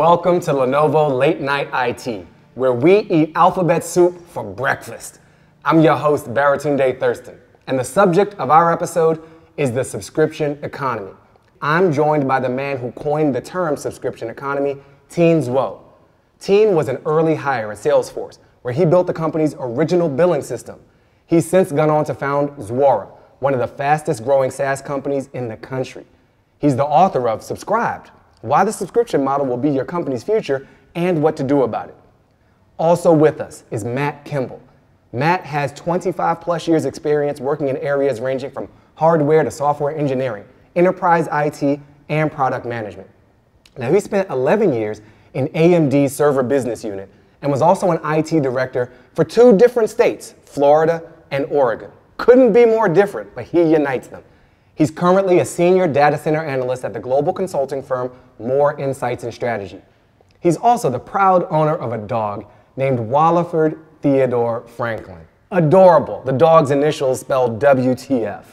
Welcome to Lenovo Late Night IT, where we eat alphabet soup for breakfast. I'm your host, Baratunde Thurston, and the subject of our episode is the subscription economy. I'm joined by the man who coined the term subscription economy, Tien Tzuo. Tien was an early hire at Salesforce, where he built the company's original billing system. He's since gone on to found Zuora, one of the fastest growing SaaS companies in the country. He's the author of Subscribed, why the subscription model will be your company's future and what to do about it. Also with us is Matt Kimball. Matt has 25 plus years experience working in areas ranging from hardware to software engineering, enterprise IT, and product management. Now, he spent 11 years in AMD's server business unit and was also an IT director for two different states, Florida and Oregon. Couldn't be more different, but he unites them. He's currently a senior data center analyst at the global consulting firm Moor Insights and Strategy. He's also the proud owner of a dog named Walliford Theodore Franklin. Adorable. The dog's initials spelled WTF.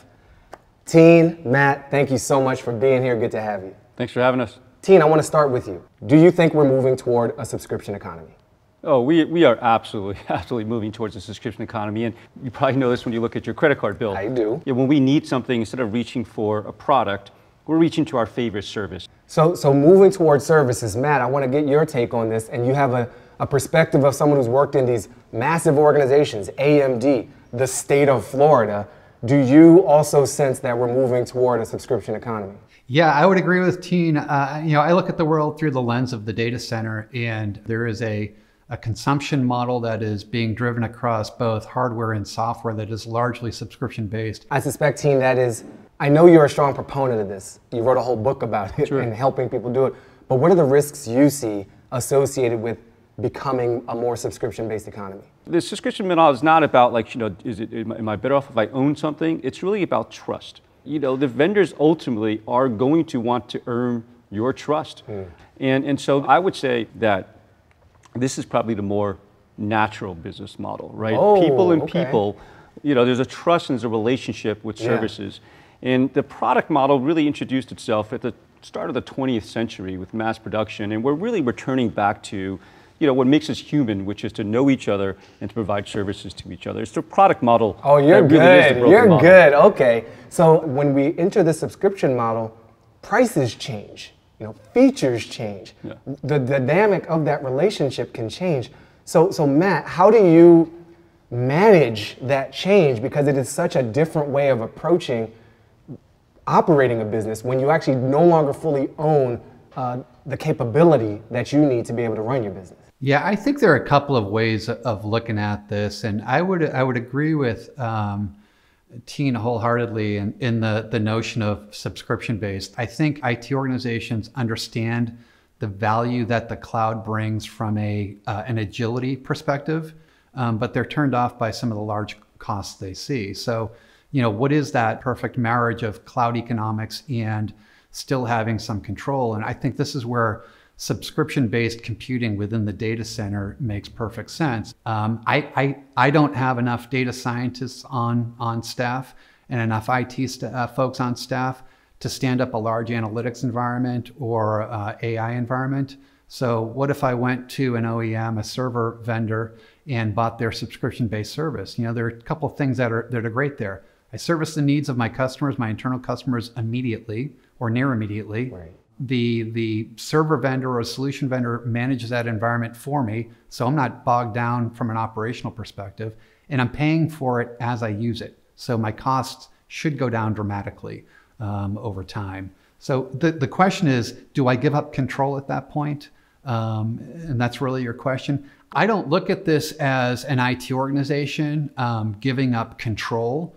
Tien, Matt, thank you so much for being here. Good to have you. Thanks for having us. Tien, I want to start with you. Do you think we're moving toward a subscription economy? Oh, we, we are absolutely, absolutely moving towards a subscription economy. And you probably know this when you look at your credit card bill. I do. Yeah, when we need something, instead of reaching for a product, we're reaching to our favorite service. So, so moving towards services, Matt, I want to get your take on this. And you have a, a perspective of someone who's worked in these massive organizations, AMD, the state of Florida. Do you also sense that we're moving toward a subscription economy? Yeah, I would agree with Tien. Uh, you know, I look at the world through the lens of the data center, and there is a a consumption model that is being driven across both hardware and software that is largely subscription based. I suspect, Tien, that is, I know you're a strong proponent of this. You wrote a whole book about it sure. and helping people do it. But what are the risks you see associated with becoming a more subscription based economy? The subscription model is not about, like, you know, is it, am I better off if I own something? It's really about trust. You know, the vendors ultimately are going to want to earn your trust. Mm. And, and so I would say that this is probably the more natural business model, right? Oh, people and okay. people, you know, there's a trust and there's a relationship with services. Yeah. And the product model really introduced itself at the start of the 20th century with mass production, and we're really returning back to you know, what makes us human, which is to know each other and to provide services to each other. It's the product model. Oh, you're really good. You're model. good. Okay. So when we enter the subscription model, prices change you know, features change. Yeah. The, the dynamic of that relationship can change. So, so Matt, how do you manage that change? Because it is such a different way of approaching operating a business when you actually no longer fully own uh, the capability that you need to be able to run your business. Yeah, I think there are a couple of ways of looking at this, and I would I would agree with um, Tien wholeheartedly in, in the, the notion of subscription based. I think IT organizations understand the value that the cloud brings from a, uh, an agility perspective, um, but they're turned off by some of the large costs they see. So, you know, what is that perfect marriage of cloud economics and still having some control? And I think this is where subscription based computing within the data center makes perfect sense. Um, I, I, I don't have enough data scientists on, on staff and enough IT st- uh, folks on staff to stand up a large analytics environment or uh, AI environment. So, what if I went to an OEM, a server vendor, and bought their subscription based service? You know, there are a couple of things that are, that are great there. I service the needs of my customers, my internal customers immediately or near immediately. Right the the server vendor or solution vendor manages that environment for me so i'm not bogged down from an operational perspective and i'm paying for it as i use it. So my costs should go down dramatically um, over time. So the, the question is do i give up control at that point? Um, and that's really your question. I don't look at this as an it organization um, giving up control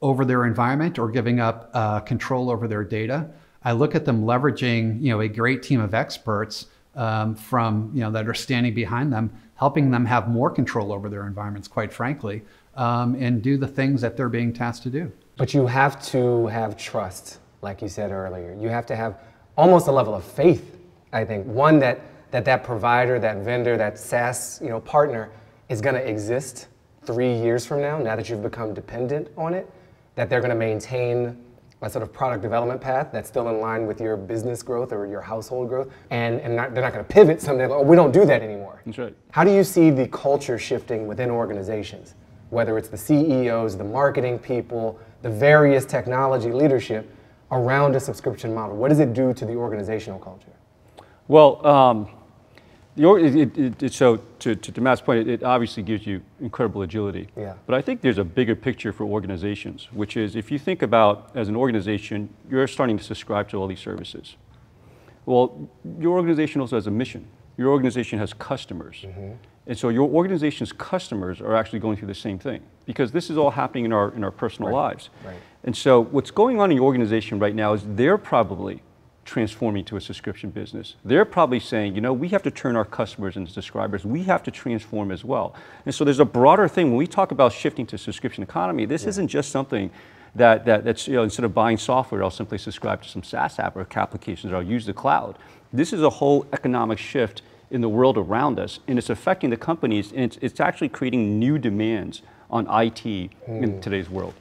over their environment or giving up uh, control over their data I look at them leveraging, you know, a great team of experts um, from, you know, that are standing behind them, helping them have more control over their environments, quite frankly, um, and do the things that they're being tasked to do. But you have to have trust, like you said earlier. You have to have almost a level of faith. I think one that that that provider, that vendor, that SaaS, you know, partner is going to exist three years from now. Now that you've become dependent on it, that they're going to maintain a sort of product development path that's still in line with your business growth or your household growth, and, and not, they're not going to pivot someday. Like, oh, we don't do that anymore. That's right. How do you see the culture shifting within organizations, whether it's the CEOs, the marketing people, the various technology leadership around a subscription model? What does it do to the organizational culture? Well, um, it, it, it, so to, to, to, Matt's point, it, obviously gives you incredible agility. Yeah. But I think there's a bigger picture for organizations, which is if you think about as an organization, you're starting to subscribe to all these services. Well, your organization also has a mission. Your organization has customers. Mm-hmm. And so your organization's customers are actually going through the same thing because this is all happening in our, in our personal right. lives. Right. And so what's going on in your organization right now is they're probably transforming to a subscription business. They're probably saying, you know, we have to turn our customers into subscribers. We have to transform as well. And so there's a broader thing. When we talk about shifting to subscription economy, this yeah. isn't just something that, that, that's, you know, instead of buying software, I'll simply subscribe to some SaaS app or applications or I'll use the cloud. This is a whole economic shift in the world around us, and it's affecting the companies, and it's, it's actually creating new demands on IT mm. in hmm. today's world.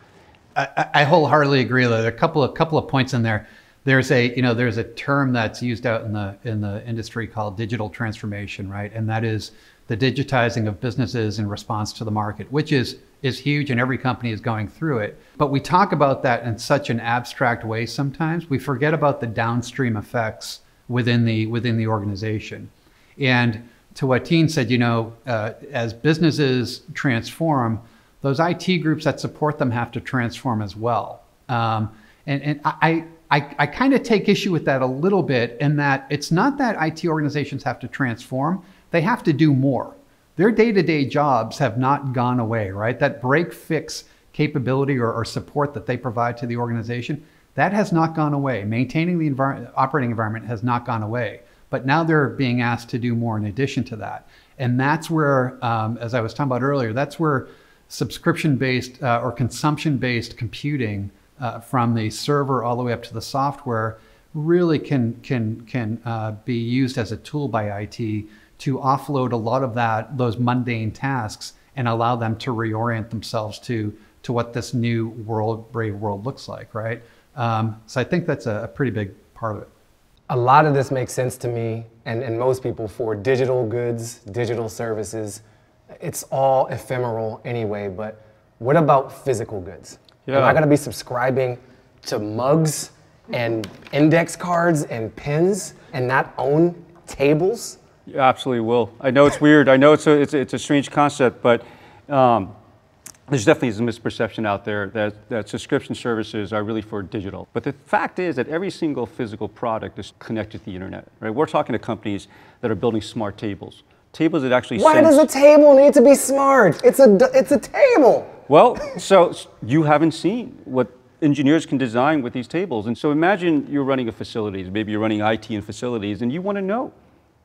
I, I wholeheartedly agree. There are a couple of, couple of points in there there's a you know there's a term that's used out in the in the industry called digital transformation right? And that is the digitizing of businesses in response to the market which is is huge and every company is going through it. But we talk about that in such an abstract way sometimes we forget about the downstream effects within the within the organization. And to what Tien said you know uh, as businesses transform those IT groups that support them have to transform as well. Um, and, and I, I, I kind of take issue with that a little bit in that it's not that IT organizations have to transform, they have to do more. Their day to day jobs have not gone away, right? That break fix capability or, or, support that they provide to the organization, that has not gone away. Maintaining the envir- operating environment has not gone away. But now they're being asked to do more in addition to that. And that's where, um, as I was talking about earlier, that's where subscription based uh, or consumption based computing uh, from the server all the way up to the software really can can can uh, be used as a tool by IT to offload a lot of that those mundane tasks and allow them to reorient themselves to to what this new world brave world looks like right? Um, so I think that's a, a pretty big part of it. A lot of this makes sense to me and, and most people for digital goods digital services. It's all ephemeral anyway but what about physical goods yeah. Am I going to be subscribing to mugs and index cards and pins and not own tables? You absolutely will. I know it's weird. I know it's a, it's it's a strange concept, but um, there's definitely a misperception out there that, that subscription services are really for digital. But the fact is that every single physical product is connected to the internet. Right? We're talking to companies that are building smart tables. Tables that actually Why does a table need to be smart? It's a, it's a table. Well, so you haven't seen what engineers can design with these tables. And so imagine you're running a facilities, maybe you're running IT in facilities, and you want to know.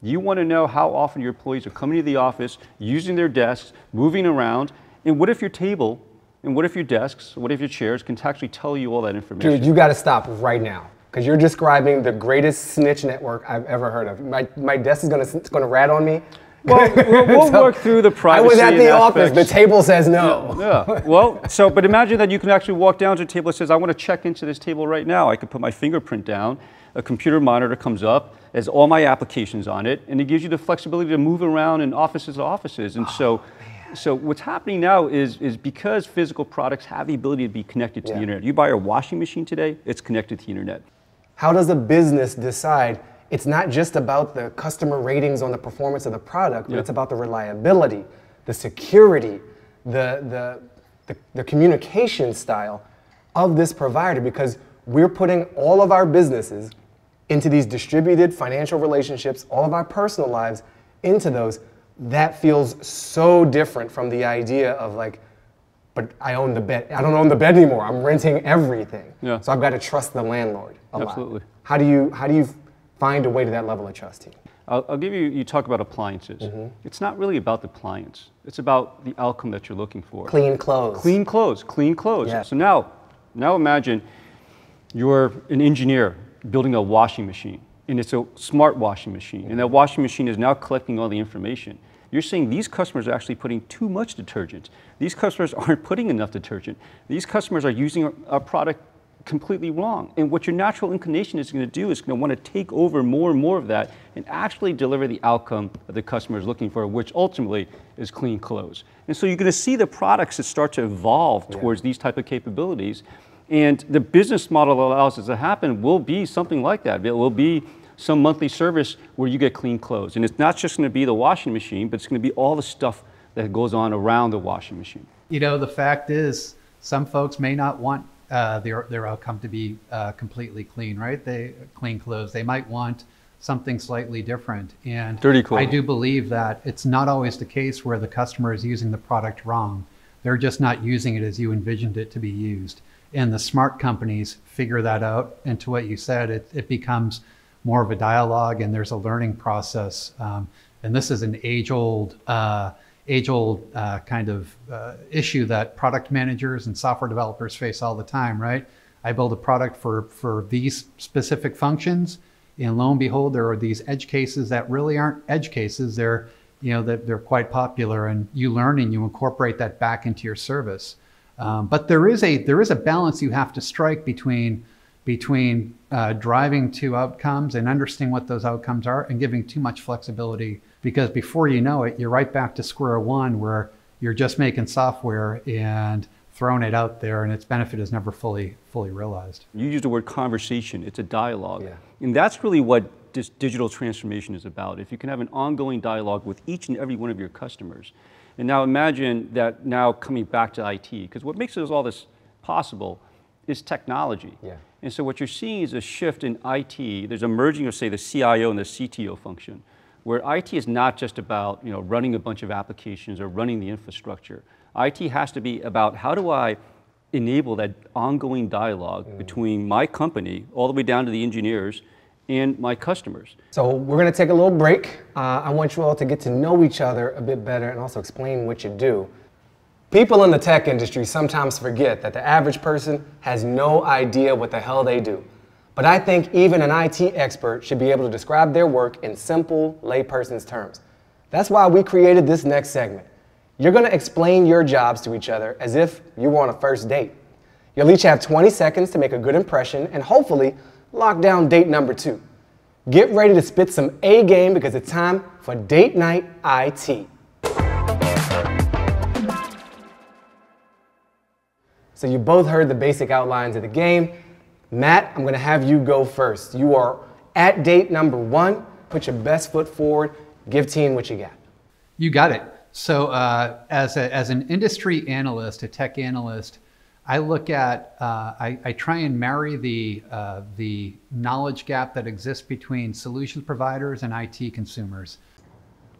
You want to know how often your employees are coming to the office, using their desks, moving around, and what if your table, and what if your desks, what if your chairs can actually tell you all that information? Dude, you got to stop right now because you're describing the greatest snitch network I've ever heard of. My, my desk is going to going to rat on me well, we'll, we'll so work through the privacy. I was at the office. The table says no. Yeah, yeah. Well, so but imagine that you can actually walk down to a table that says, "I want to check into this table right now." I could put my fingerprint down. A computer monitor comes up, has all my applications on it, and it gives you the flexibility to move around in offices to offices. And oh, so. Man. So what's happening now is, is because physical products have the ability to be connected to yeah. the internet. You buy a washing machine today, it's connected to the internet. How does a business decide it's not just about the customer ratings on the performance of the product, but it's about the reliability, the security, the, the, the, the, communication style of this provider because we're putting all of our businesses into these distributed financial relationships, all of our personal lives into those. That feels so different from the idea of like, but I own the bed. I don't own the bed anymore. I'm renting everything. Yeah. So I've got to trust the landlord a Absolutely. lot. How do you how do you find a way to that level of trust I'll, I'll give you, you talk about appliances. Mm-hmm. It's not really about the appliance. It's about the outcome that you're looking for. Clean clothes. Clean clothes, clean clothes. Yeah. So now, now imagine you're an engineer building a washing machine and it's a smart washing machine. Mm-hmm. And that washing machine is now collecting all the information. You're saying these customers are actually putting too much detergent. These customers aren't putting enough detergent. These customers are using our product completely wrong. And what your natural inclination is going to do is going to want to take over more and more of that and actually deliver the outcome that the customer is looking for, which ultimately is clean clothes. And so you're going to see the products that start to evolve towards these type of capabilities. And the business model that allows this to happen will be something like that. It will be some monthly service where you get clean clothes. And it's not just going to be the washing machine, but it's going to be all the stuff that goes on around the washing machine. You know, the fact is, some folks may not want uh, their their outcome to be uh, completely clean, right? They clean clothes. They might want something slightly different. And Dirty clothes. I do believe that it's not always the case where the customer is using the product wrong. They're just not using it as you envisioned it to be used. And the smart companies figure that out. And to what you said, it, it becomes more of a dialogue and there's a learning process. Um, and this is an age old uh, age old uh, kind of uh, issue that product managers and software developers face all the time, right? I build a product for, for these specific functions, and lo and behold, there are these edge cases that really aren't edge cases. They're, you know, they're, they're quite popular, and you learn and you incorporate that back into your service. Um, but there is a there is a balance you have to strike between between uh, driving to outcomes and understanding what those outcomes are and giving too much flexibility because before you know it, you're right back to square one where you're just making software and throwing it out there and its benefit is never fully fully realized. You use the word conversation, it's a dialogue. Yeah. And that's really what this digital transformation is about. If you can have an ongoing dialogue with each and every one of your customers. And now imagine that now coming back to IT, because what makes all this possible is technology. Yeah. And so what you're seeing is a shift in IT. There's a merging of, say, the CIO and the CTO function where IT is not just about you know, running a bunch of applications or running the infrastructure. IT has to be about how do I enable that ongoing dialogue mm. between my company, all the way down to the engineers, and my customers. So we're going to take a little break. Uh, I want you all to get to know each other a bit better and also explain what you do. People in the tech industry sometimes forget that the average person has no idea what the hell they do. But I think even an IT expert should be able to describe their work in simple layperson's terms. That's why we created this next segment. You're to explain your jobs to each other as if you were on a first date. You'll each have 20 seconds to make a good impression and hopefully lock down date number two. Get ready to spit some A game because it's time for Date Night IT. So you both heard the basic outlines of the game. Matt, I'm going to have you go first. You are at date number one. Put your best foot forward. Give Tien what you got. You got it. So, uh, as, a, as an industry analyst, a tech analyst, I look at, uh, I, I, try and marry the, uh, the knowledge gap that exists between solution providers and IT consumers.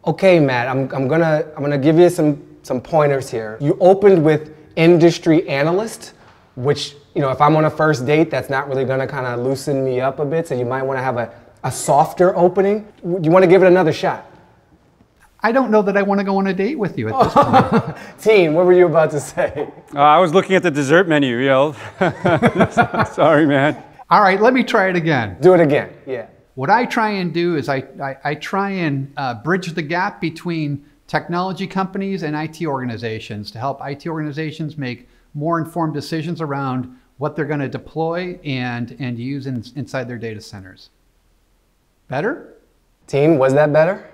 Okay, Matt, I'm, I'm, gonna, I'm gonna give you some, some pointers here. You opened with industry analyst, which you know, if I'm on a first date, that's not really gonna kind of loosen me up a bit. So you might want to have a, a softer opening. You want to give it another shot. I don't know that I want to go on a date with you at this point. Tien, what were you about to say? Uh, I was looking at the dessert menu, yo. Sorry, man. All right, let me try it again. Do it again, yeah. What I try and do is I, I, I try and uh, bridge the gap between technology companies and IT organizations to help IT organizations make more informed decisions around what they're going to deploy and, and use in, inside their data centers. Better? Tien, was that better?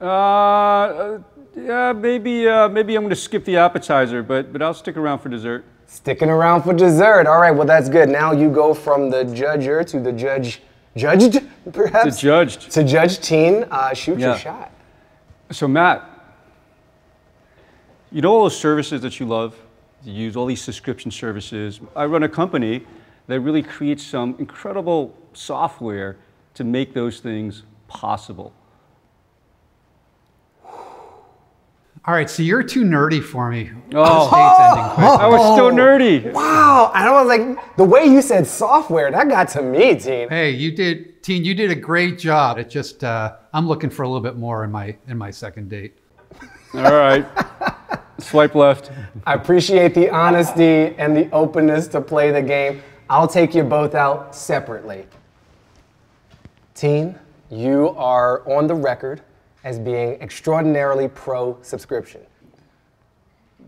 Uh, yeah, maybe, uh, maybe I'm going to skip the appetizer, but, but I'll stick around for dessert. Sticking around for dessert. All right, well, that's good. Now you go from the judger to the judge, judged, perhaps? To judged. To judge Tien. Uh, shoot yeah. your shot. So, Matt, you know all those services that you love? Use all these subscription services. I run a company that really creates some incredible software to make those things possible. All right, so you're too nerdy for me. Oh, I was still nerdy. Wow, and I was like, the way you said software, that got to me, Tien. Hey, you did, Tien. You did a great job. It just, uh, I'm looking for a little bit more in my in my second date. All right. Swipe left. I appreciate the honesty and the openness to play the game. I'll take you both out separately. Tien, you are on the record as being extraordinarily pro subscription.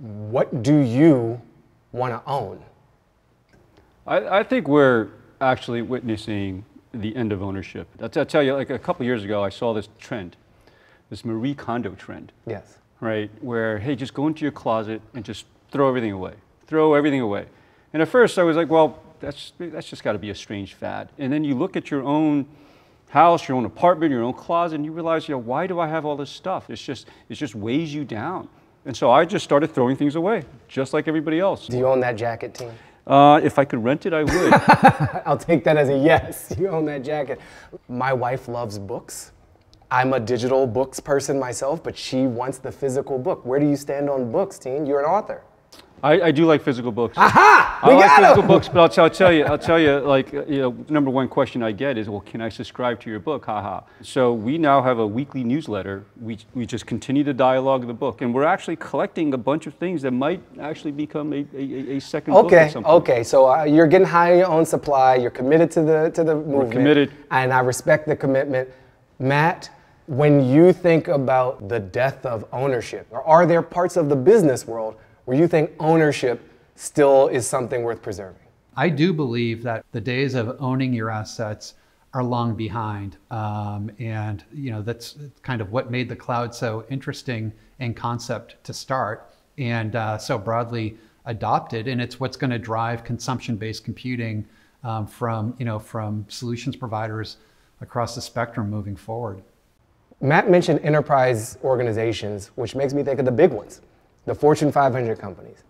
What do you want to own? I, I think we're actually witnessing the end of ownership. I'll, I'll tell you, like a couple years ago, I saw this trend, this Marie Kondo trend, Yes. Right? Where, hey, just go into your closet and just throw everything away. Throw everything away. And at first I was like, well, that's, that's just got to be a strange fad. And then you look at your own house, your own apartment, your own closet, and you realize, you know, why do I have all this stuff? It's just, it just weighs you down. And so I just started throwing things away, just like everybody else. Do you own that jacket, Tien? Uh, if I could rent it, I would. I'll take that as a yes. You own that jacket. My wife loves books. I'm a digital books person myself, but she wants the physical book. Where do you stand on books, Tien? You're an author. I, I do like physical books. Aha! I We like got physical books, but I'll, I'll tell you, I'll tell you, like, you know, number one question I get is, well, can I subscribe to your book? Haha. So we now have a weekly newsletter. We, we just continue the dialogue of the book, and we're actually collecting a bunch of things that might actually become a, a, a second book Okay, some point. okay. So uh, you're getting high on your own supply. You're committed to the to the movement. committed. and I respect the commitment. Matt, when you think about the death of ownership, or are there parts of the business world where you think ownership still is something worth preserving? I do believe that the days of owning your assets are long behind, um, and you know that's kind of what made the cloud so interesting in concept to start, and uh, so broadly adopted. And it's what's going to drive consumption-based computing um, from you know from solutions providers across the spectrum moving forward. Matt mentioned enterprise organizations, which makes me think of the big ones, the Fortune 500 companies.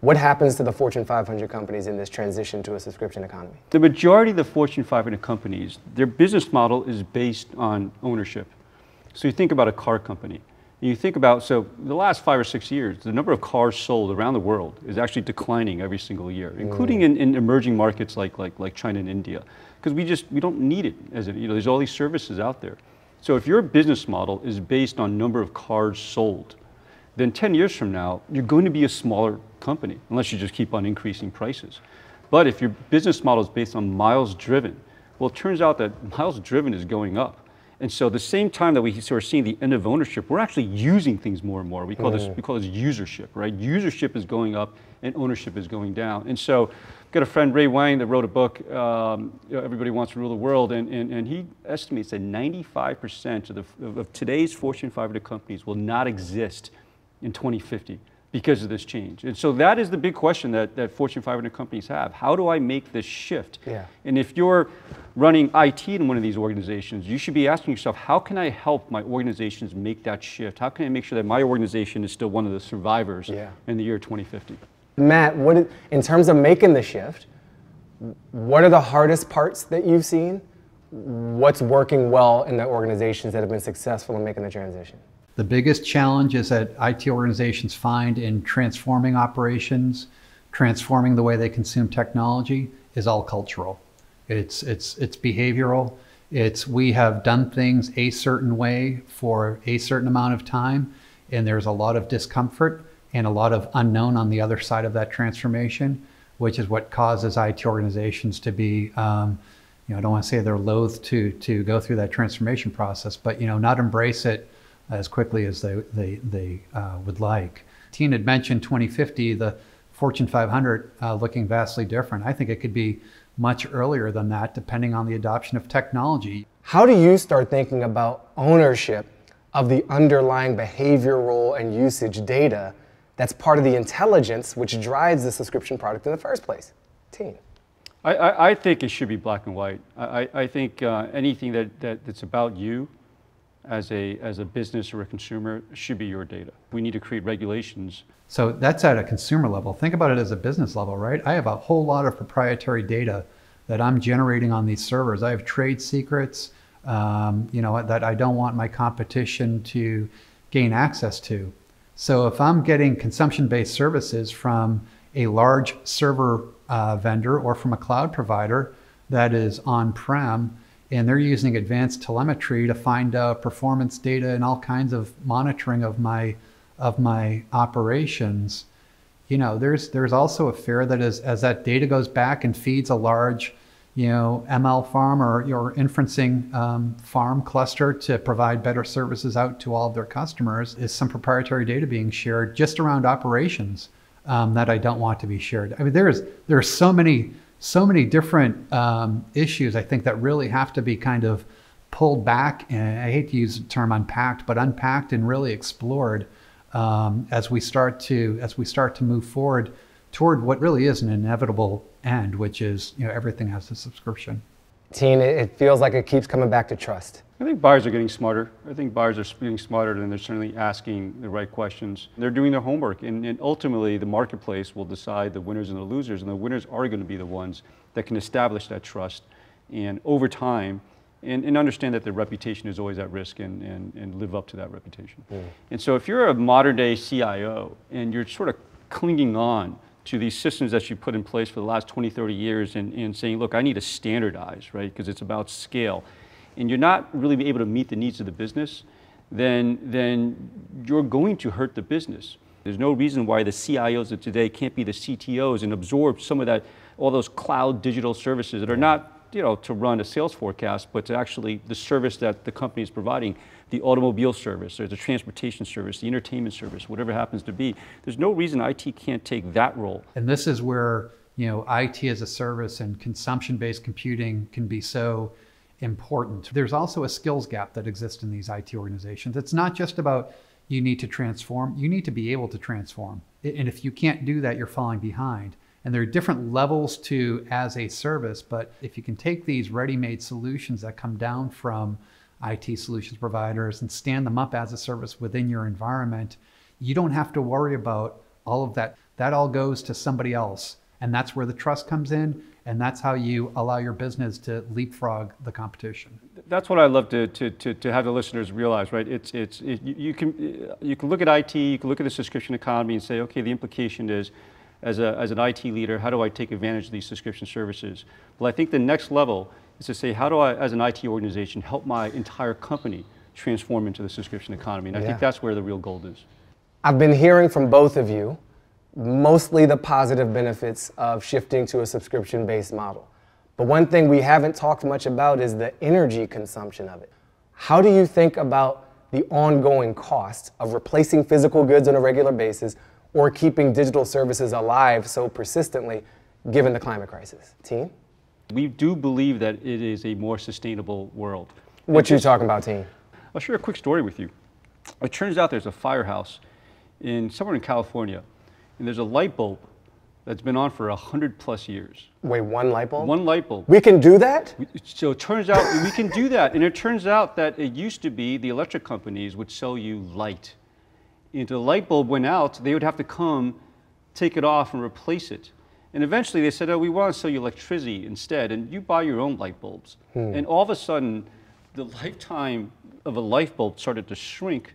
What happens to the Fortune 500 companies in this transition to a subscription economy? The majority of the Fortune 500 companies, their business model is based on ownership. So you think about a car company. You think about, so the last five or six years, the number of cars sold around the world is actually declining every single year, mm. including in, in emerging markets like, like, like China and India. Because we just, we don't need it as a, you know, there's all these services out there. So if your business model is based on number of cars sold, then 10 years from now, you're going to be a smaller company, unless you just keep on increasing prices. But if your business model is based on miles driven, well, it turns out that miles driven is going up. And so, the same time that we sort of seeing the end of ownership, we're actually using things more and more. We call this we call this usership, right? Usership is going up, and ownership is going down. And so, I've got a friend Ray Wang that wrote a book. Um, you know, Everybody wants to rule the world, and, and, and he estimates that 95% of, the, of, of today's Fortune 500 companies will not exist in 2050 because of this change. And so that is the big question that, that Fortune 500 companies have. How do I make this shift? Yeah. And if you're running IT in one of these organizations, you should be asking yourself, how can I help my organizations make that shift? How can I make sure that my organization is still one of the survivors Yeah. in the year 2050? Matt, what in terms of making the shift, what are the hardest parts that you've seen? What's working well in the organizations that have been successful in making the transition? The biggest challenges that IT organizations find in transforming operations, transforming the way they consume technology, is all cultural. It's it's it's behavioral. It's we have done things a certain way for a certain amount of time, and there's a lot of discomfort and a lot of unknown on the other side of that transformation, which is what causes IT organizations to be. Um, you know, I don't want to say they're loath to to go through that transformation process, but you know, not embrace it as quickly as they they they uh, would like. Tien had mentioned 2050, the Fortune 500 uh, looking vastly different. I think it could be much earlier than that, depending on the adoption of technology. How do you start thinking about ownership of the underlying behavioral and usage data that's part of the intelligence which drives the subscription product in the first place? Tien. I, I, I think it should be black and white. I, I- I think uh, anything that, that, that's about you as a, as a business or a consumer should be your data. We need to create regulations. So that's at a consumer level. Think about it as a business level, right? I have a whole lot of proprietary data that I'm generating on these servers. I have trade secrets, um, you know, that I don't want my competition to gain access to. So if I'm getting consumption-based services from a large server uh, vendor or from a cloud provider that is on-prem, and they're using advanced telemetry to find out performance data and all kinds of monitoring of my of my operations, you know, there's there's also a fear that as as that data goes back and feeds a large, you know, ML farm or your inferencing um, farm cluster to provide better services out to all of their customers, is some proprietary data being shared just around operations um, that I don't want to be shared. I mean, there is there are so many so many different um, issues I think that really have to be kind of pulled back. And I hate to use the term unpacked, but unpacked and really explored um, as we start to as we start to move forward toward what really is an inevitable end, which is you know everything has a subscription. Tien, it feels like it keeps coming back to trust. I think buyers are getting smarter. I think buyers are getting smarter and they're certainly asking the right questions. They're doing their homework and, and, ultimately the marketplace will decide the winners and the losers and the winners are going to be the ones that can establish that trust and over time and, and understand that their reputation is always at risk and, and, and live up to that reputation. Mm. And so if you're a modern day CIO and you're sort of clinging on to these systems that you put in place for the last 20, 30 years and, and saying, look, I need to standardize, right? Because it's about scale. And you're not really able to meet the needs of the business, then, then you're going to hurt the business. There's no reason why the CIOs of today can't be the CTOs and absorb some of that, all those cloud digital services that are not you know, to run a sales forecast, but to actually the service that the company is providing, the automobile service or the transportation service, the entertainment service, whatever happens to be. There's no reason IT can't take that role. And this is where you know IT as a service and consumption-based computing can be so important. There's also a skills gap that exists in these IT organizations. It's not just about you need to transform, you need to be able to transform. And if you can't do that, you're falling behind. And there are different levels to as a service, but if you can take these ready-made solutions that come down from IT solutions providers and stand them up as a service within your environment, you don't have to worry about all of that. That all goes to somebody else. And that's where the trust comes in. And that's how you allow your business to leapfrog the competition. That's what I love to, to, to, to have the listeners realize, right? It's, it's, it, you, can, you can look at IT, you can look at the subscription economy and say, okay, the implication is as, a, as an IT leader, how do I take advantage of these subscription services? Well, I think the next level is to say, how do I, as an IT organization, help my entire company transform into the subscription economy? And I yeah. think that's where the real gold is. I've been hearing from both of you mostly the positive benefits of shifting to a subscription based model. But one thing we haven't talked much about is the energy consumption of it. How do you think about the ongoing cost of replacing physical goods on a regular basis or keeping digital services alive so persistently given the climate crisis? Tien? We do believe that it is a more sustainable world. What you talking about, Tien? I'll share a quick story with you. It turns out there's a firehouse in somewhere in California, and there's a light bulb that's been on for 100 plus years. Wait, one light bulb? One light bulb. We can do that? So it turns out we can do that. And it turns out that it used to be the electric companies would sell you light if the light bulb went out, they would have to come, take it off, and replace it. And eventually they said, oh, we want to sell you electricity instead, and you buy your own light bulbs. Hmm. And all of a sudden, the lifetime of a light bulb started to shrink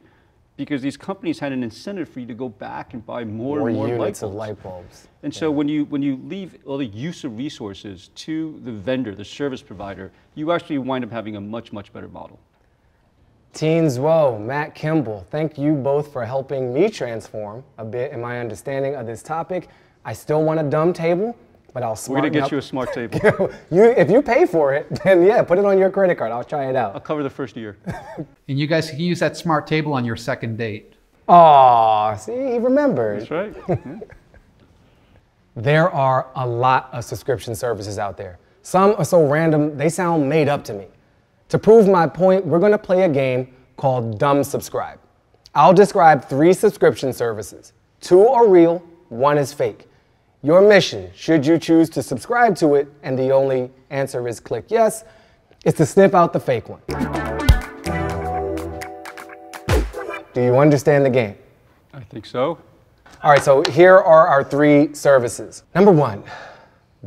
because these companies had an incentive for you to go back and buy more, more and more light bulbs. of light bulbs. And yeah. so when you when you leave all the use of resources to the vendor, the service provider, you actually wind up having a much much better model. Tien Tzuo, Matt Kimball, thank you both for helping me transform a bit in my understanding of this topic. I still want a dumb table, but I'll We're gonna get up. you a smart table. you, if you pay for it, then yeah, put it on your credit card. I'll try it out. I'll cover the first year. and you guys can use that smart table on your second date. Aw, see, he remembers. That's right. Yeah. there are a lot of subscription services out there. Some are so random, they sound made up to me. To prove my point, we're gonna play a game called Dumb Subscribe. I'll describe three subscription services. Two are real, one is fake. Your mission, should you choose to subscribe to it, and the only answer is click yes, is to snip out the fake one. Do you understand the game? I think so. All right, so here are our three services. Number one,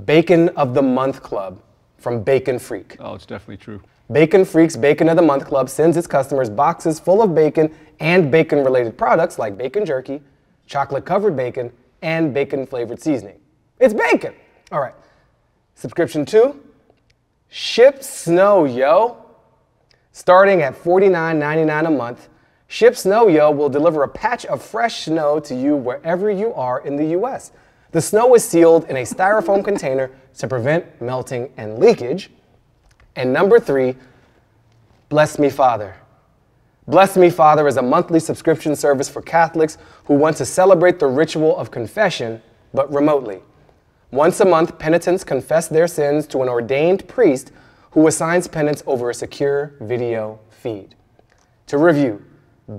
Bacon of the Month Club from Bacon Freak. Oh, it's definitely true. Bacon Freaks Bacon of the Month Club sends its customers boxes full of bacon and bacon related products like bacon jerky, chocolate covered bacon, and bacon flavored seasoning. It's bacon! All right. Subscription two Ship Snow Yo. Starting at $49.99 a month, Ship Snow Yo will deliver a patch of fresh snow to you wherever you are in the US. The snow is sealed in a styrofoam container to prevent melting and leakage. And number three, Bless Me Father. Bless Me Father is a monthly subscription service for Catholics who want to celebrate the ritual of confession, but remotely. Once a month, penitents confess their sins to an ordained priest who assigns penance over a secure video feed. To review,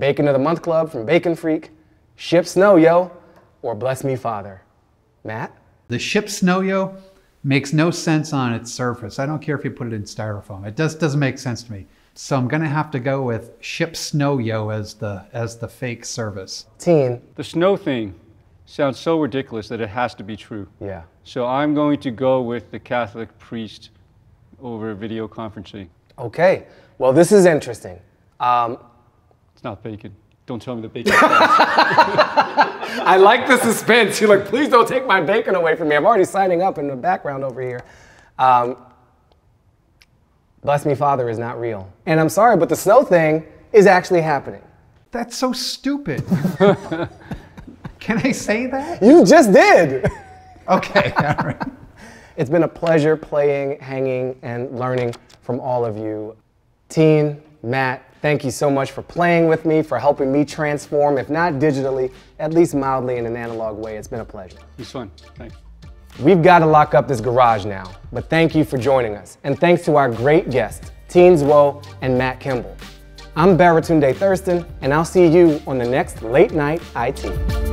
Bacon of the Month Club from Bacon Freak, Ship Snow Yo, or Bless Me Father. Matt? The ship Snow-Yo makes no sense on its surface. I don't care if you put it in styrofoam. It just doesn't make sense to me. So I'm gonna have to go with Ship Snow-Yo as the as the fake service. Tien. The snow thing sounds so ridiculous that it has to be true. Yeah. So I'm going to go with the Catholic priest over video conferencing. Okay. Well, this is interesting. Um, It's not bacon. Don't tell me the bacon. I like the suspense. You're like, please don't take my bacon away from me. I'm already signing up in the background over here. Um, Bless Me Father is not real. And I'm sorry, but the snow thing is actually happening. That's so stupid. Can I say that? You just did. Okay, all right. It's been a pleasure playing, hanging, and learning from all of you. Tien, Matt, thank you so much for playing with me, for helping me transform, if not digitally, at least mildly in an analog way. It's been a pleasure. it's fun. Thanks. We've got to lock up this garage now, but thank you for joining us. And thanks to our great guests, Tien Tzuo and Matt Kimball. I'm Baratunde Thurston, and I'll see you on the next Late Night IT.